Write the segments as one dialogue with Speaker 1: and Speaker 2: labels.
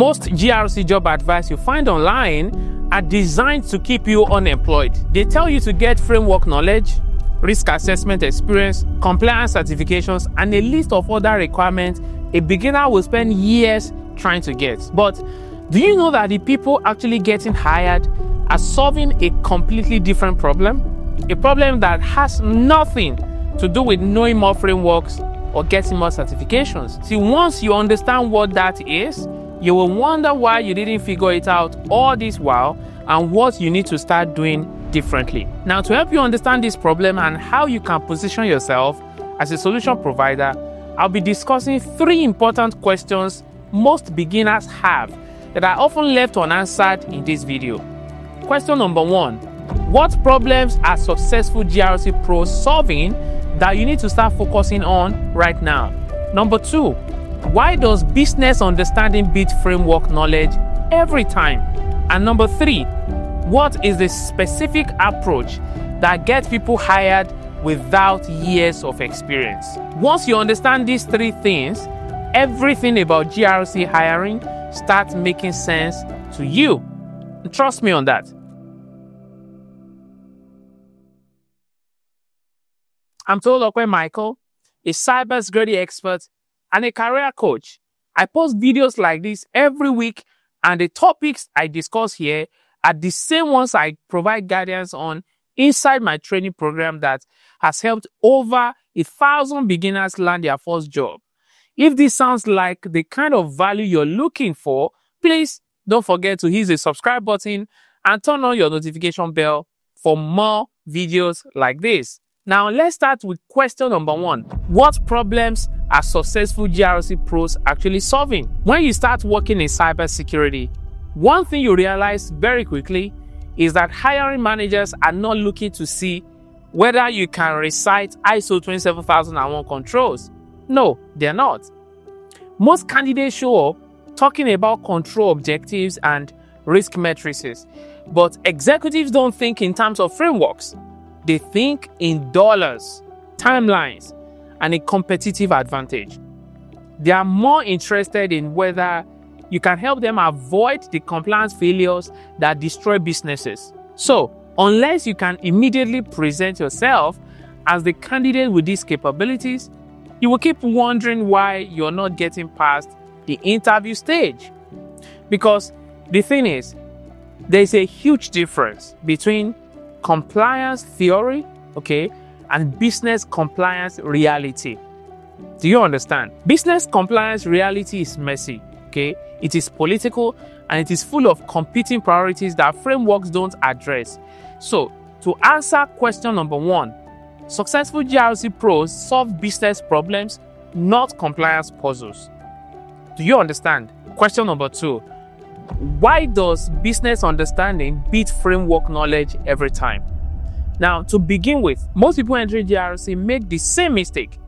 Speaker 1: Most GRC job advice you find online are designed to keep you unemployed. They tell you to get framework knowledge, risk assessment experience, compliance certifications, and a list of other requirements a beginner will spend years trying to get. But do you know that the people actually getting hired are solving a completely different problem? A problem that has nothing to do with knowing more frameworks or getting more certifications. See, once you understand what that is, you will wonder why you didn't figure it out all this while and what you need to start doing differently. Now, to help you understand this problem and how you can position yourself as a solution provider, I'll be discussing three important questions most beginners have that are often left unanswered in this video. Question number one What problems are successful GRC pros solving that you need to start focusing on right now? Number two, why does business understanding beat framework knowledge every time? And number three, what is the specific approach that gets people hired without years of experience? Once you understand these three things, everything about GRC hiring starts making sense to you. Trust me on that. I'm Tolulope Michael, a cybersecurity expert and a career coach. I post videos like this every week, and the topics I discuss here are the same ones I provide guidance on inside my training program that has helped over a thousand beginners land their first job. If this sounds like the kind of value you're looking for, please don't forget to hit the subscribe button and turn on your notification bell for more videos like this. Now, let's start with question number one. What problems are successful GRC pros actually solving? When you start working in cybersecurity, one thing you realize very quickly is that hiring managers are not looking to see whether you can recite ISO 27001 controls. No, they're not. Most candidates show up talking about control objectives and risk matrices, but executives don't think in terms of frameworks. They think in dollars, timelines, and a competitive advantage. They are more interested in whether you can help them avoid the compliance failures that destroy businesses. So, unless you can immediately present yourself as the candidate with these capabilities, you will keep wondering why you're not getting past the interview stage. Because the thing is, there's a huge difference between compliance theory, okay, and business compliance reality. Do you understand? Business compliance reality is messy, okay? It is political and it is full of competing priorities that frameworks don't address. So, to answer question number one, successful GRC pros solve business problems, not compliance puzzles. Do you understand? Question number two why does business understanding beat framework knowledge every time? Now, to begin with, most people entering GRC make the same mistake.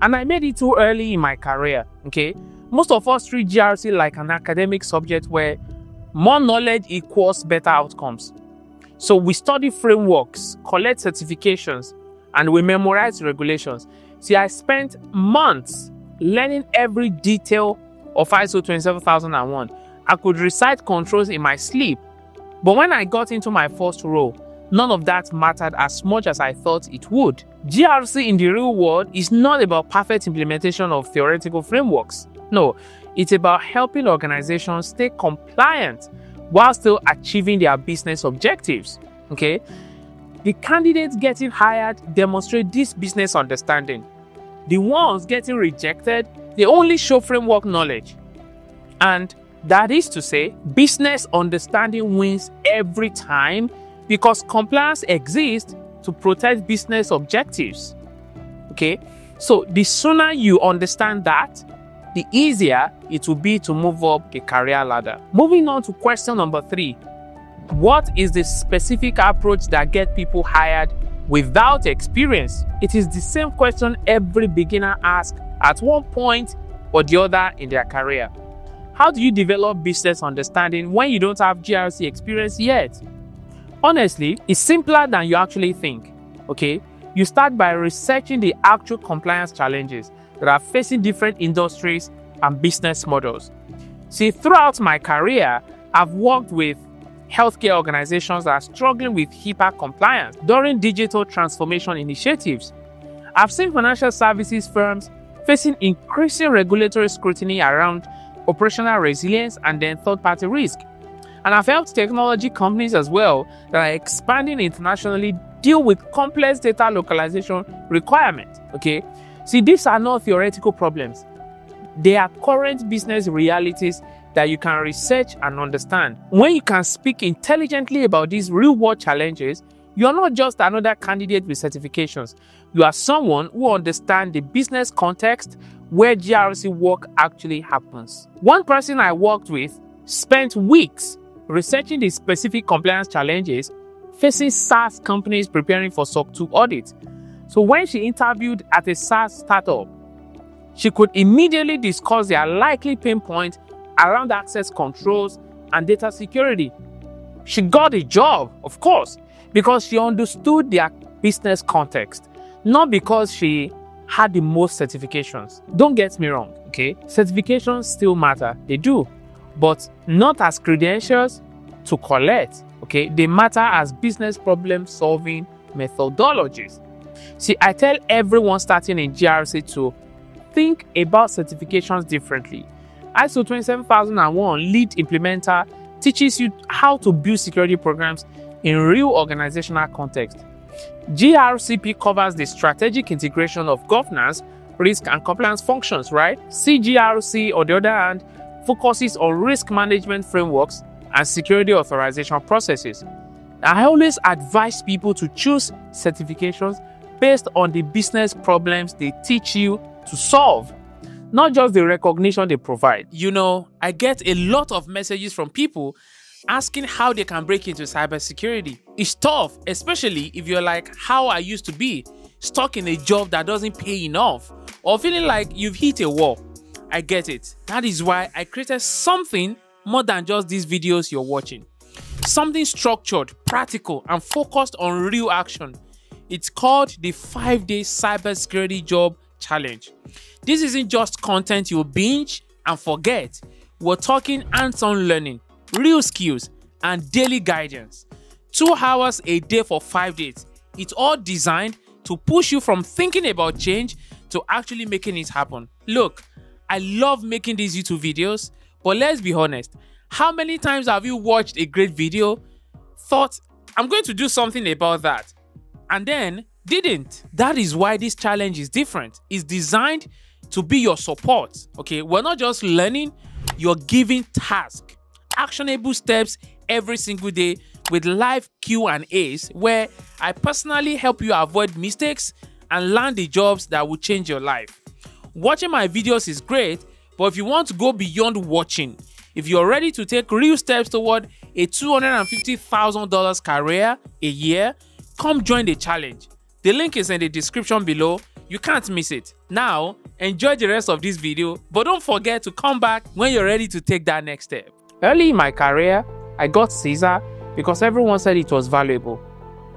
Speaker 1: And I made it too early in my career, okay? Most of us treat GRC like an academic subject where more knowledge equals better outcomes. So we study frameworks, collect certifications, and we memorize regulations. See, I spent months learning every detail of ISO 27001 I could recite controls in my sleep. But when I got into my first role, none of that mattered as much as I thought it would. GRC in the real world is not about perfect implementation of theoretical frameworks. No, it's about helping organizations stay compliant while still achieving their business objectives. Okay? The candidates getting hired demonstrate this business understanding. The ones getting rejected, they only show framework knowledge. And that is to say, business understanding wins every time because compliance exists to protect business objectives. Okay? So, the sooner you understand that, the easier it will be to move up the career ladder. Moving on to question number three What is the specific approach that gets people hired without experience? It is the same question every beginner asks at one point or the other in their career. How do you develop business understanding when you don't have GRC experience yet? Honestly, it's simpler than you actually think. Okay? You start by researching the actual compliance challenges that are facing different industries and business models. See, throughout my career, I've worked with healthcare organizations that are struggling with HIPAA compliance during digital transformation initiatives. I've seen financial services firms facing increasing regulatory scrutiny around operational resilience and then third party risk. And I've helped technology companies as well that are expanding internationally deal with complex data localization requirements. Okay, see, these are not theoretical problems, they are current business realities that you can research and understand. When you can speak intelligently about these real world challenges, you are not just another candidate with certifications. You are someone who understands the business context where GRC work actually happens. One person I worked with spent weeks researching the specific compliance challenges facing SaaS companies preparing for SOC 2 audit. So when she interviewed at a SaaS startup, she could immediately discuss their likely pain points around access controls and data security. She got a job, of course, because she understood their business context, not because she had the most certifications. Don't get me wrong, okay? Certifications still matter, they do, but not as credentials to collect, okay? They matter as business problem solving methodologies. See, I tell everyone starting in GRC to think about certifications differently. ISO 27001 lead implementer teaches you how to build security programs in real organizational context. GRCP covers the strategic integration of governance, risk, and compliance functions, right? CGRC, on the other hand, focuses on risk management frameworks and security authorization processes. I always advise people to choose certifications based on the business problems they teach you to solve, not just the recognition they provide. You know, I get a lot of messages from people asking how they can break into cybersecurity. It's tough, especially if you're like how I used to be, stuck in a job that doesn't pay enough, or feeling like you've hit a wall. I get it. That is why I created something more than just these videos you're watching. Something structured, practical, and focused on real action. It's called the 5 day cybersecurity job challenge. This isn't just content you binge and forget. We're talking hands on learning, real skills, and daily guidance. Two hours a day for five days. It's all designed to push you from thinking about change to actually making it happen. Look, I love making these YouTube videos, but let's be honest. How many times have you watched a great video, thought, I'm going to do something about that, and then didn't? That is why this challenge is different. It's designed to be your support. Okay, we're not just learning, you're giving tasks actionable steps every single day with live Q&As where I personally help you avoid mistakes and land the jobs that will change your life. Watching my videos is great, but if you want to go beyond watching, if you're ready to take real steps toward a $250,000 career a year, come join the challenge. The link is in the description below. You can't miss it. Now, enjoy the rest of this video, but don't forget to come back when you're ready to take that next step. Early in my career, I got CISA because everyone said it was valuable.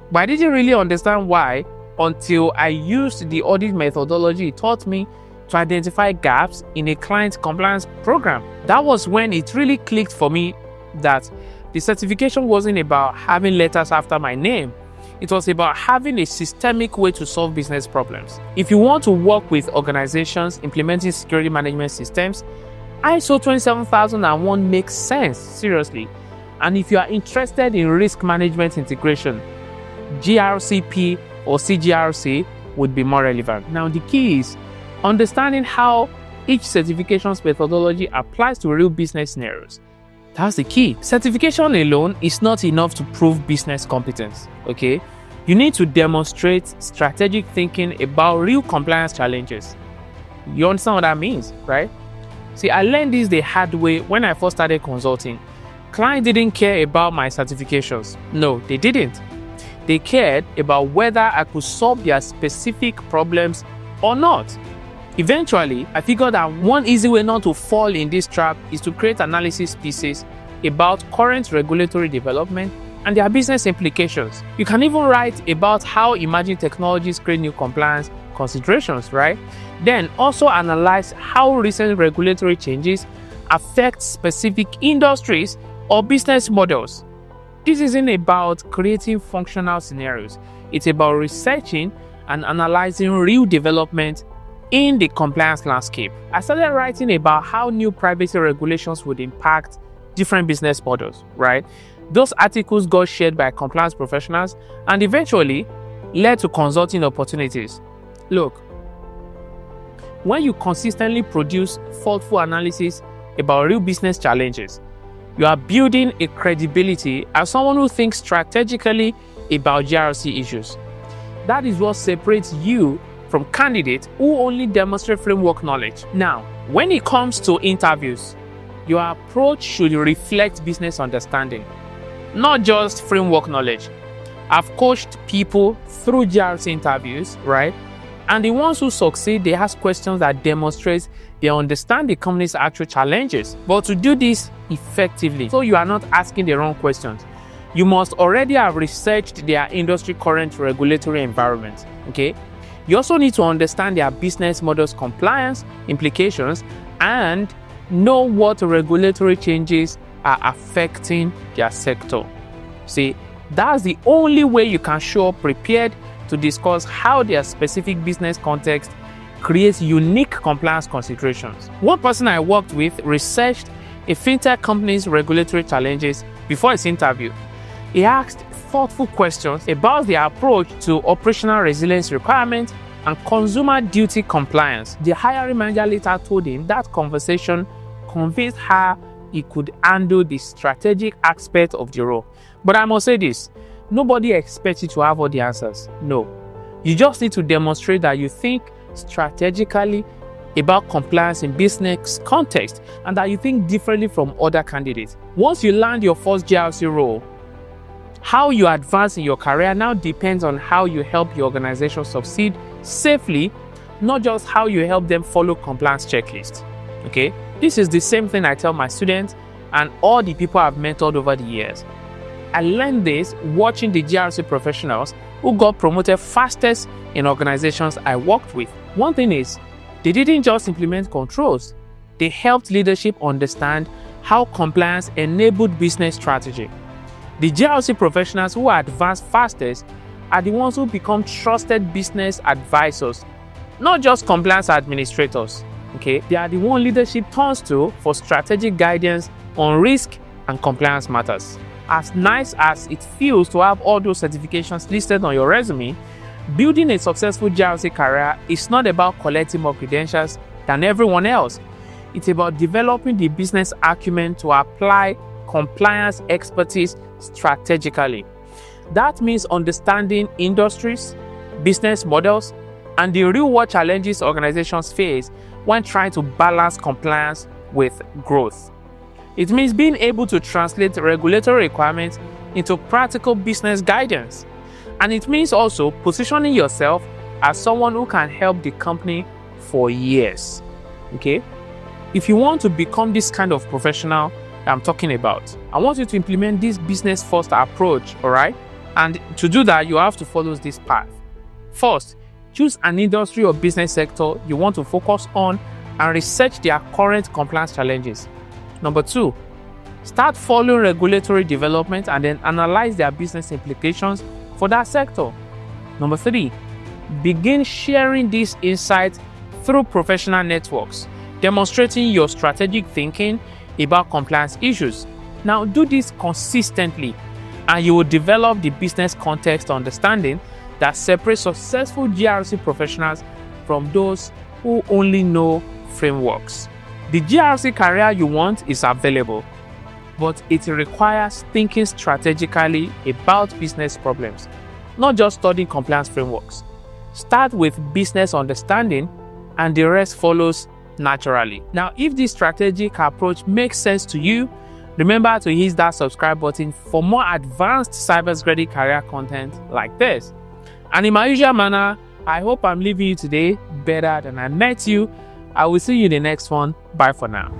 Speaker 1: But I didn't really understand why until I used the audit methodology it taught me to identify gaps in a client compliance program. That was when it really clicked for me that the certification wasn't about having letters after my name. It was about having a systemic way to solve business problems. If you want to work with organizations implementing security management systems, ISO 27001 makes sense, seriously. And if you are interested in risk management integration, GRCP or CGRC would be more relevant. Now, the key is understanding how each certification's methodology applies to real business scenarios. That's the key. Certification alone is not enough to prove business competence, okay? You need to demonstrate strategic thinking about real compliance challenges. You understand what that means, right? See, I learned this the hard way when I first started consulting. Clients didn't care about my certifications. No, they didn't. They cared about whether I could solve their specific problems or not. Eventually, I figured that one easy way not to fall in this trap is to create analysis pieces about current regulatory development and their business implications. You can even write about how emerging technologies create new compliance considerations, right? Then also analyze how recent regulatory changes affect specific industries or business models. This isn't about creating functional scenarios, it's about researching and analyzing real development in the compliance landscape. I started writing about how new privacy regulations would impact different business models, right? Those articles got shared by compliance professionals and eventually led to consulting opportunities. Look, when you consistently produce thoughtful analysis about real business challenges, you are building a credibility as someone who thinks strategically about GRC issues. That is what separates you from candidates who only demonstrate framework knowledge. Now, when it comes to interviews, your approach should reflect business understanding, not just framework knowledge. I've coached people through GRC interviews, right? And the ones who succeed, they ask questions that demonstrate they understand the company's actual challenges. But to do this effectively, so you are not asking the wrong questions, you must already have researched their industry current regulatory environment. Okay. You also need to understand their business models compliance implications and know what regulatory changes are affecting their sector. See, that's the only way you can show up prepared to discuss how their specific business context creates unique compliance considerations. One person I worked with researched a fintech company's regulatory challenges before his interview. He asked thoughtful questions about their approach to operational resilience requirements and consumer duty compliance. The hiring manager later told him that conversation convinced her he could handle the strategic aspect of the role. But I must say this nobody expects you to have all the answers. No. You just need to demonstrate that you think strategically about compliance in business context and that you think differently from other candidates. Once you land your first GRC role, how you advance in your career now depends on how you help your organization succeed safely, not just how you help them follow compliance checklists. Okay? This is the same thing I tell my students and all the people I've mentored over the years. I learned this watching the GRC professionals who got promoted fastest in organizations I worked with. One thing is, they didn't just implement controls, they helped leadership understand how compliance enabled business strategy. The GRC professionals who advance fastest are the ones who become trusted business advisors, not just compliance administrators. Okay, they are the one leadership turns to for strategic guidance on risk and compliance matters. As nice as it feels to have all those certifications listed on your resume, building a successful GRC career is not about collecting more credentials than everyone else. It's about developing the business acumen to apply compliance expertise strategically. That means understanding industries, business models, and the real world challenges organizations face when trying to balance compliance with growth. It means being able to translate regulatory requirements into practical business guidance. And it means also positioning yourself as someone who can help the company for years. Okay? If you want to become this kind of professional I'm talking about, I want you to implement this business first approach, all right? And to do that, you have to follow this path. First, choose an industry or business sector you want to focus on and research their current compliance challenges. Number two, start following regulatory development and then analyze their business implications for that sector. Number three, begin sharing these insights through professional networks, demonstrating your strategic thinking about compliance issues. Now, do this consistently, and you will develop the business context understanding that separates successful GRC professionals from those who only know frameworks. The GRC career you want is available, but it requires thinking strategically about business problems, not just studying compliance frameworks. Start with business understanding, and the rest follows naturally. Now, if this strategic approach makes sense to you, remember to hit that subscribe button for more advanced cybersecurity career content like this. And in my usual manner, I hope I'm leaving you today better than I met you. I will see you in the next one. Bye for now.